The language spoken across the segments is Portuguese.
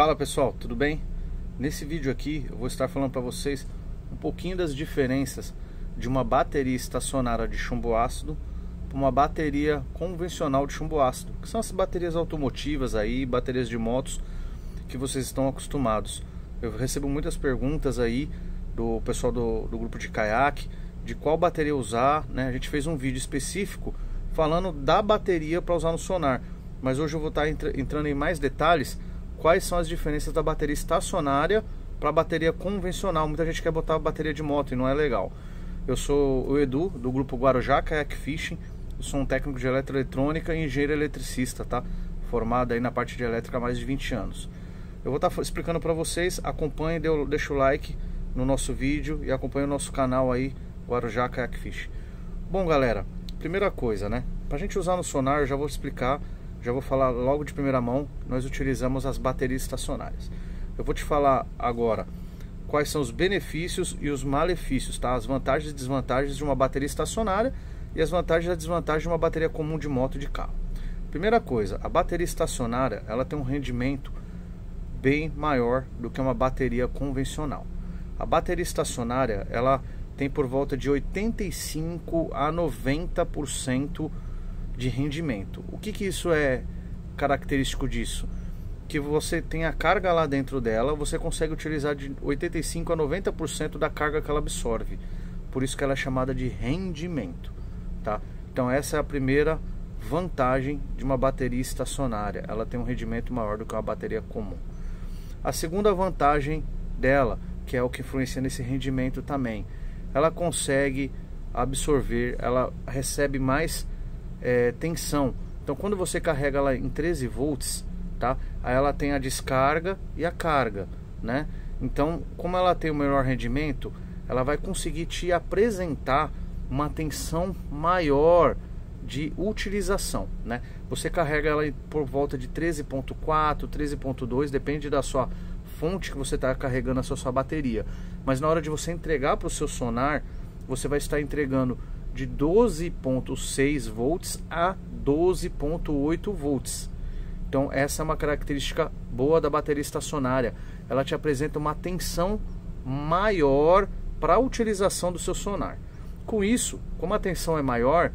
Fala pessoal, tudo bem? Nesse vídeo aqui eu vou estar falando para vocês um pouquinho das diferenças de uma bateria estacionária de chumbo ácido para uma bateria convencional de chumbo ácido, que são as baterias automotivas aí, baterias de motos que vocês estão acostumados. Eu recebo muitas perguntas aí do pessoal do, do grupo de caiaque de qual bateria usar, né? A gente fez um vídeo específico falando da bateria para usar no sonar, mas hoje eu vou estar entrando em mais detalhes quais são as diferenças da bateria estacionária para a bateria convencional. Muita gente quer botar a bateria de moto e não é legal. Eu sou o Edu, do grupo Guarujá Kayak Fishing. Eu sou um técnico de eletroeletrônica e engenheiro eletricista, tá? Formado aí na parte de elétrica há mais de 20 anos. Eu vou estar explicando para vocês, acompanhe, deixa o like no nosso vídeo e acompanhe o nosso canal aí, Guarujá Kayak Fishing. Bom, galera, primeira coisa, né? Pra gente usar no sonar, eu já vou explicar já vou falar logo de primeira mão, nós utilizamos as baterias estacionárias. Eu vou te falar agora quais são os benefícios e os malefícios, tá? As vantagens e desvantagens de uma bateria estacionária e as vantagens e desvantagens de uma bateria comum de moto de carro. Primeira coisa, a bateria estacionária, ela tem um rendimento bem maior do que uma bateria convencional. A bateria estacionária, ela tem por volta de 85 a 90% de rendimento. O que, que isso é característico disso? Que você tem a carga lá dentro dela, você consegue utilizar de 85 a 90% da carga que ela absorve. Por isso que ela é chamada de rendimento, tá? Então essa é a primeira vantagem de uma bateria estacionária. Ela tem um rendimento maior do que uma bateria comum. A segunda vantagem dela, que é o que influencia nesse rendimento também, ela consegue absorver, ela recebe mais é, tensão. Então quando você carrega ela em 13 volts, tá? Aí ela tem a descarga e a carga, né? Então, como ela tem o melhor rendimento, ela vai conseguir te apresentar uma tensão maior de utilização, né? Você carrega ela por volta de 13.4, 13.2, depende da sua fonte que você está carregando a sua, sua bateria. Mas na hora de você entregar para o seu sonar, você vai estar entregando de 12.6 volts a 12.8 volts. Então essa é uma característica boa da bateria estacionária. Ela te apresenta uma tensão maior para a utilização do seu sonar. Com isso, como a tensão é maior,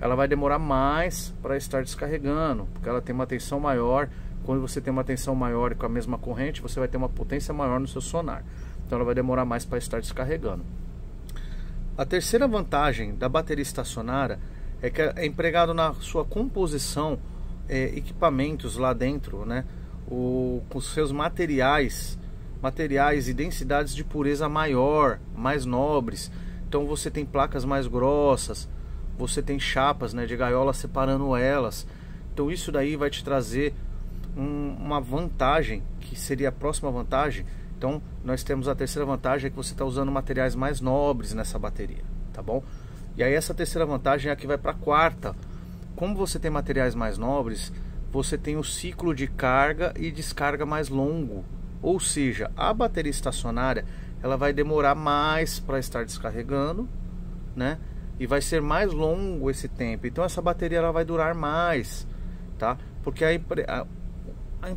ela vai demorar mais para estar descarregando, porque ela tem uma tensão maior. Quando você tem uma tensão maior com a mesma corrente, você vai ter uma potência maior no seu sonar. Então ela vai demorar mais para estar descarregando. A terceira vantagem da bateria estacionária é que é empregado na sua composição é, equipamentos lá dentro, né? O, com seus materiais, materiais e densidades de pureza maior, mais nobres. Então você tem placas mais grossas, você tem chapas né, de gaiola separando elas. Então isso daí vai te trazer um, uma vantagem, que seria a próxima vantagem, então, nós temos a terceira vantagem é que você está usando materiais mais nobres nessa bateria, tá bom? E aí essa terceira vantagem é a que vai para a quarta. Como você tem materiais mais nobres, você tem o ciclo de carga e descarga mais longo. Ou seja, a bateria estacionária ela vai demorar mais para estar descarregando, né? E vai ser mais longo esse tempo. Então essa bateria ela vai durar mais, tá? Porque a, a, a,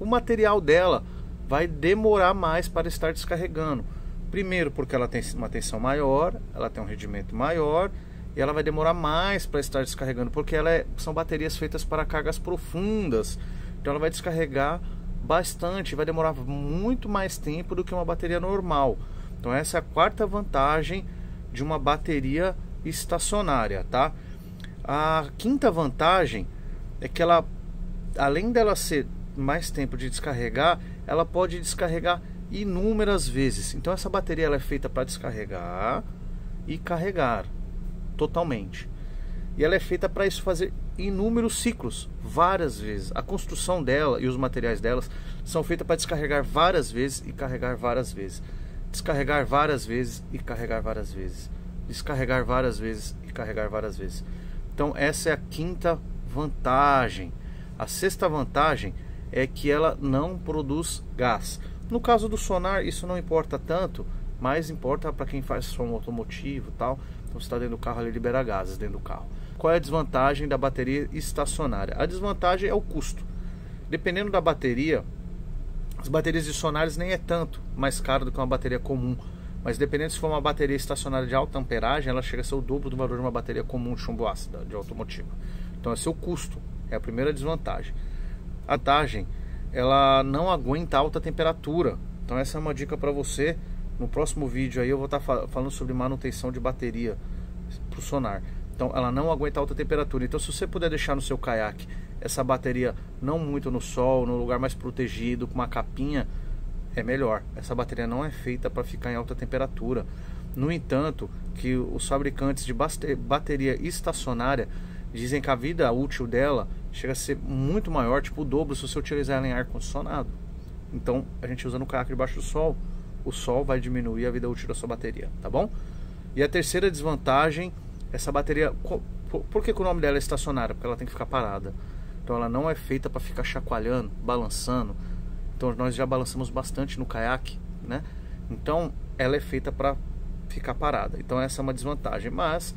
o material dela vai demorar mais para estar descarregando. Primeiro, porque ela tem uma tensão maior, ela tem um rendimento maior e ela vai demorar mais para estar descarregando, porque ela é, são baterias feitas para cargas profundas. Então ela vai descarregar bastante, vai demorar muito mais tempo do que uma bateria normal. Então essa é a quarta vantagem de uma bateria estacionária, tá? A quinta vantagem é que ela além dela ser mais tempo de descarregar, ela pode descarregar inúmeras vezes. Então essa bateria ela é feita para descarregar e carregar totalmente. E ela é feita para isso fazer inúmeros ciclos, várias vezes. A construção dela e os materiais delas são feitos para descarregar várias vezes e carregar várias vezes. Descarregar várias vezes e carregar várias vezes. Descarregar várias vezes e carregar várias vezes. Então essa é a quinta vantagem. A sexta vantagem é que ela não produz gás. No caso do sonar, isso não importa tanto, mas importa para quem faz som automotivo tal. Então, está dentro do carro, ele libera gases dentro do carro. Qual é a desvantagem da bateria estacionária? A desvantagem é o custo. Dependendo da bateria, As baterias de sonares nem é tanto mais caro do que uma bateria comum. Mas dependendo se for uma bateria estacionária de alta amperagem, ela chega a ser o dobro do valor de uma bateria comum de chumbo ácido de automotiva. Então é seu custo, é a primeira desvantagem. A vantagem, ela não aguenta alta temperatura. Então essa é uma dica para você. No próximo vídeo aí eu vou estar tá falando sobre manutenção de bateria para o sonar. Então ela não aguenta alta temperatura. Então se você puder deixar no seu caiaque essa bateria não muito no sol, no lugar mais protegido, com uma capinha, é melhor. Essa bateria não é feita para ficar em alta temperatura. No entanto, que os fabricantes de bateria estacionária dizem que a vida útil dela chega a ser muito maior, tipo o dobro se você utilizar ela em ar condicionado. Então, a gente usa no caiaque debaixo do sol, o sol vai diminuir a vida útil da sua bateria, tá bom? E a terceira desvantagem, essa bateria, por que, que o nome dela é estacionária? Porque ela tem que ficar parada. Então ela não é feita para ficar chacoalhando, balançando. Então nós já balançamos bastante no caiaque, né? Então ela é feita para ficar parada. Então essa é uma desvantagem. Mas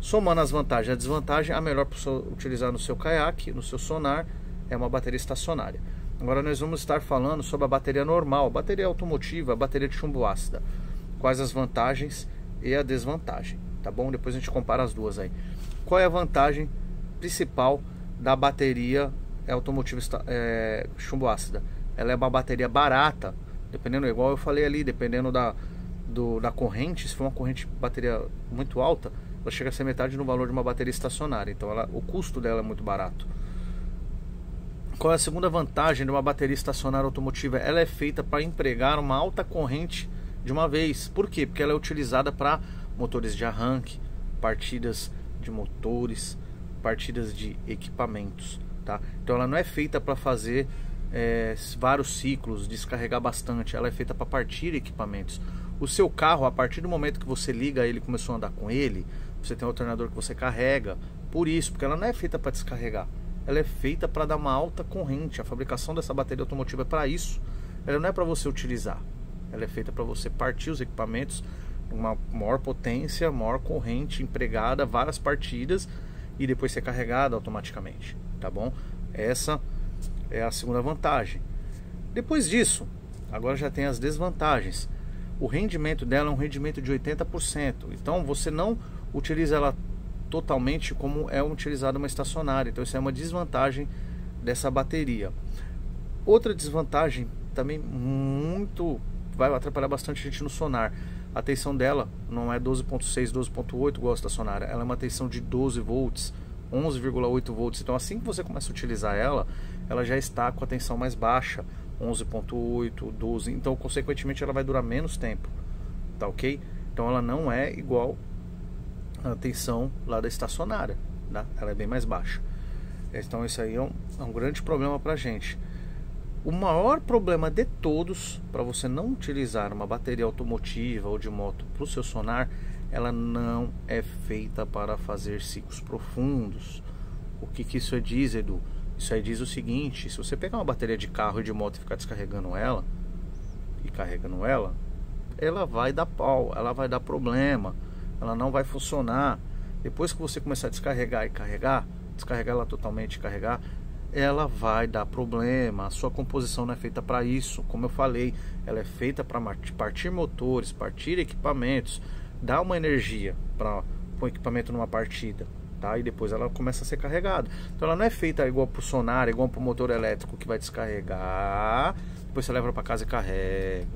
somando as vantagens e a desvantagem, a melhor para utilizar no seu caiaque, no seu sonar, é uma bateria estacionária. Agora nós vamos estar falando sobre a bateria normal, a bateria automotiva, a bateria de chumbo ácida. Quais as vantagens e a desvantagem, tá bom? Depois a gente compara as duas aí. Qual é a vantagem principal da bateria automotiva é, chumbo ácida. Ela é uma bateria barata, dependendo, igual eu falei ali, dependendo da, do, da corrente, se for uma corrente bateria muito alta, ela chega a ser metade no valor de uma bateria estacionária. Então ela, o custo dela é muito barato. Qual é a segunda vantagem de uma bateria estacionária automotiva? Ela é feita para empregar uma alta corrente de uma vez. Por quê? Porque ela é utilizada para motores de arranque, partidas de motores, partidas de equipamentos, tá? Então ela não é feita para fazer é, vários ciclos, descarregar bastante, ela é feita para partir equipamentos. O seu carro, a partir do momento que você liga ele começou a andar com ele, você tem um alternador que você carrega, por isso, porque ela não é feita para descarregar, ela é feita para dar uma alta corrente. A fabricação dessa bateria automotiva é para isso, ela não é para você utilizar, ela é feita para você partir os equipamentos uma maior potência, maior corrente empregada, várias partidas e depois ser carregada automaticamente, tá bom? Essa é a segunda vantagem. Depois disso, agora já tem as desvantagens. O rendimento dela é um rendimento de 80%. Então você não utiliza ela totalmente como é utilizada uma estacionária. Então isso é uma desvantagem dessa bateria. Outra desvantagem também muito vai atrapalhar bastante a gente no sonar a tensão dela não é 12.6, 12.8 igual a estacionária, ela é uma tensão de 12 volts, 11,8 volts. Então assim que você começa a utilizar ela, ela já está com a tensão mais baixa, 11.8, 12. Então consequentemente ela vai durar menos tempo, tá ok? Então ela não é igual a tensão lá da estacionária, tá? Ela é bem mais baixa. Então isso aí é um, é um grande problema para gente. O maior problema de todos para você não utilizar uma bateria automotiva ou de moto para o seu sonar, ela não é feita para fazer ciclos profundos. O que, que isso diz, Edu? Isso aí diz o seguinte: se você pegar uma bateria de carro e de moto e ficar descarregando ela e carregando ela, ela vai dar pau, ela vai dar problema, ela não vai funcionar. Depois que você começar a descarregar e carregar, descarregar ela totalmente e carregar, ela vai dar problema. A sua composição não é feita para isso. Como eu falei, ela é feita para partir motores, partir equipamentos, dar uma energia para o equipamento numa partida. Tá? E depois ela começa a ser carregada. Então ela não é feita igual o sonar, igual para o motor elétrico que vai descarregar, depois você leva para casa e carrega.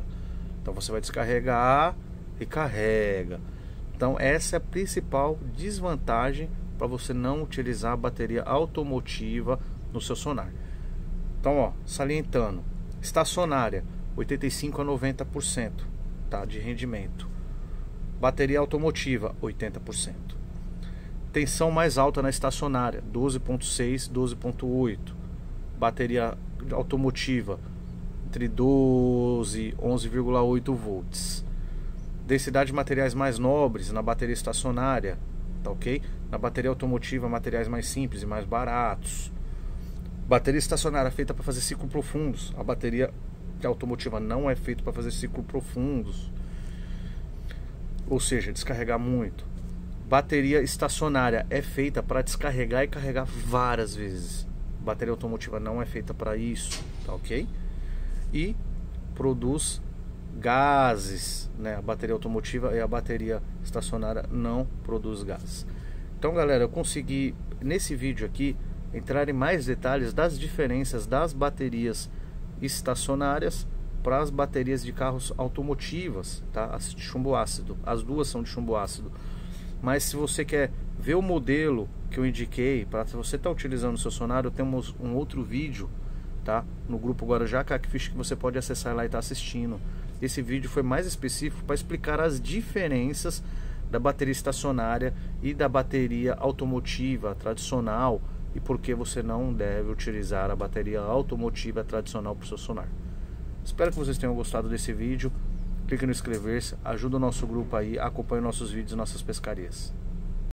Então você vai descarregar e carrega. Então essa é a principal desvantagem para você não utilizar a bateria automotiva no seu sonar. Então, ó, salientando, estacionária 85 a 90%, tá, de rendimento. Bateria automotiva 80%. Tensão mais alta na estacionária 12.6, 12.8. Bateria automotiva entre 12 e 11,8 volts. Densidade de materiais mais nobres na bateria estacionária, tá ok? Na bateria automotiva, materiais mais simples e mais baratos. Bateria estacionária feita para fazer ciclos profundos. A bateria automotiva não é feita para fazer ciclos profundos. Ou seja, descarregar muito. Bateria estacionária é feita para descarregar e carregar várias vezes. Bateria automotiva não é feita para isso, tá ok? e produz gases, né? A bateria automotiva e a bateria estacionária não produz gases. Então, galera, eu consegui nesse vídeo aqui entrar em mais detalhes das diferenças das baterias estacionárias para as baterias de carros automotivas, tá? As de chumbo ácido. As duas são de chumbo ácido. Mas se você quer ver o modelo que eu indiquei, para você estar tá utilizando o seu sonário, temos um outro vídeo, tá? No grupo Guarujá Cackfish que você pode acessar lá e estar tá assistindo. Esse vídeo foi mais específico para explicar as diferenças da bateria estacionária e da bateria automotiva tradicional e por que você não deve utilizar a bateria automotiva tradicional para o seu sonar. Espero que vocês tenham gostado desse vídeo. Clique no inscrever-se, ajuda o nosso grupo aí, acompanhe nossos vídeos e nossas pescarias.